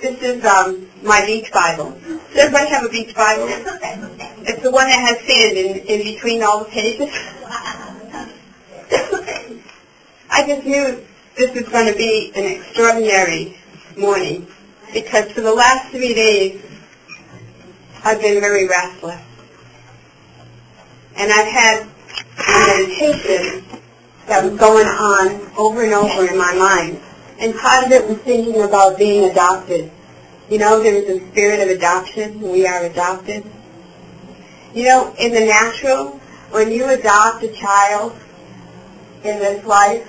This is um, my beach Bible. Does everybody have a beach Bible? It's the one that has sand in, in between all the pages. I just knew this was going to be an extraordinary morning because for the last three days I've been very restless. And I've had a meditation that was going on over and over in my mind. And part of it was thinking about being adopted. You know, there is a spirit of adoption. We are adopted. You know, in the natural, when you adopt a child in this life,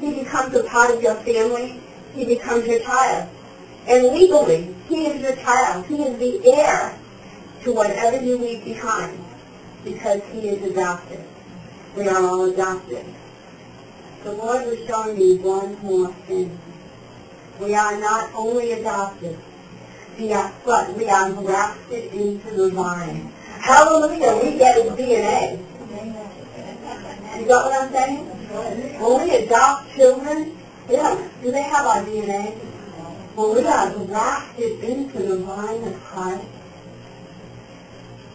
he becomes a part of your family. He becomes your child. And legally, he is your child. He is the heir to whatever you leave behind because he is adopted. We are all adopted. The Lord was showing me one more thing. We are not only adopted, we are, but we are grafted into the vine. Hallelujah, we get his DNA. You got what I'm saying? When we adopt children, yeah, do they have our DNA? When we are grafted into the vine of Christ,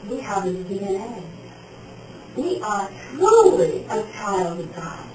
we have his DNA. We are truly a child of God.